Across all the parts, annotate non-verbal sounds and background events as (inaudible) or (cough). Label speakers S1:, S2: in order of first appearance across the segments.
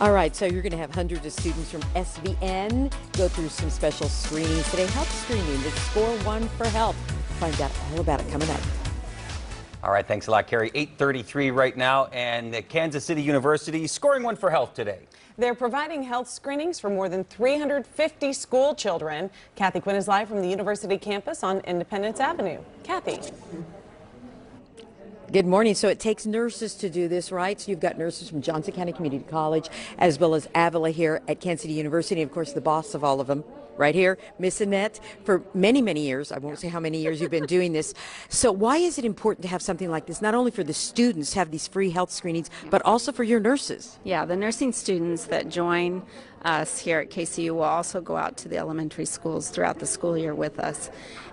S1: All right, so you're going to have hundreds of students from SVN go through some special screenings today. Health screening, the score one for health. Find out all about it coming up.
S2: All right, thanks a lot, Carrie. 8:33 right now, and at Kansas City University scoring one for health today.
S3: They're providing health screenings for more than 350 school children. Kathy Quinn is live from the university campus on Independence Avenue. Kathy.
S1: Good morning. So it takes nurses to do this, right? So you've got nurses from Johnson County Community College as well as Avila here at Kansas City University. Of course, the boss of all of them, right here, Miss Annette, for many, many years. I won't say how many years you've been doing this. So why is it important to have something like this, not only for the students have these free health screenings, but also for your nurses?
S4: Yeah, the nursing students that join us here at KCU will also go out to the elementary schools throughout the school year with us.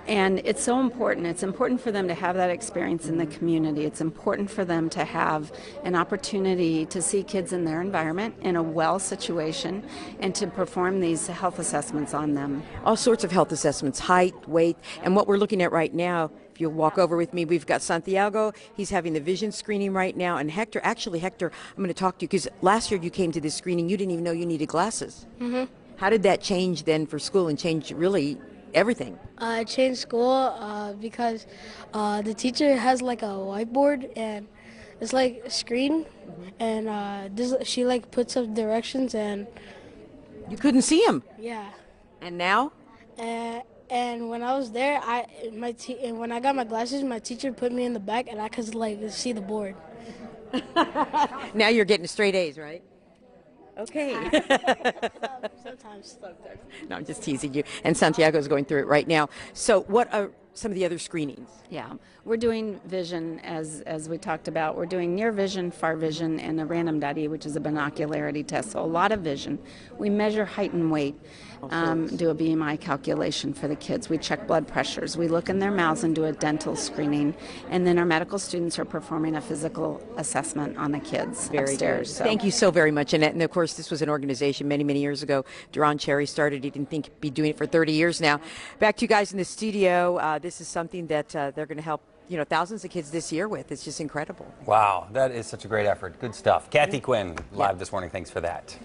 S4: And it's so important. It's important for them to have that experience in the community. It's important for them to have an opportunity to see kids in their environment in a well situation and to perform these health assessments on them.
S1: All sorts of health assessments, height, weight, and what we're looking at right now. If you'll walk over with me, we've got Santiago. He's having the vision screening right now. And Hector, actually, Hector, I'm going to talk to you because last year you came to this screening, you didn't even know you needed glasses.
S5: Mm-hmm.
S1: How did that change then for school and change really everything?
S5: I changed school uh, because uh, the teacher has like a whiteboard and it's like a screen, and uh, this, she like puts up directions and
S1: You couldn't see him.
S5: yeah.
S1: And now?
S5: And, and when I was there, I my te- and when I got my glasses, my teacher put me in the back and I could like see the board. (laughs)
S1: Now you're getting straight A's, right? Okay. (laughs) Sometimes.
S5: Sometimes.
S1: No, I'm just teasing you. And Santiago's going through it right now. So, what are some of the other screenings?
S4: Yeah, we're doing vision as as we talked about. We're doing near vision, far vision, and a random dotty, which is a binocularity test. So a lot of vision. We measure height and weight. Um, do a BMI calculation for the kids. We check blood pressures. We look in their mouths and do a dental screening. And then our medical students are performing a physical assessment on the kids upstairs. So-
S1: Thank you so very much, Annette. And of course, this was an organization many, many years ago. Duran Cherry started. He didn't think he'd be doing it for 30 years now. Back to you guys in the studio. Uh, this is something that uh, they're going to help you know thousands of kids this year with. It's just incredible.
S2: Wow, that is such a great effort. Good stuff. Kathy Quinn live this morning. Thanks for that.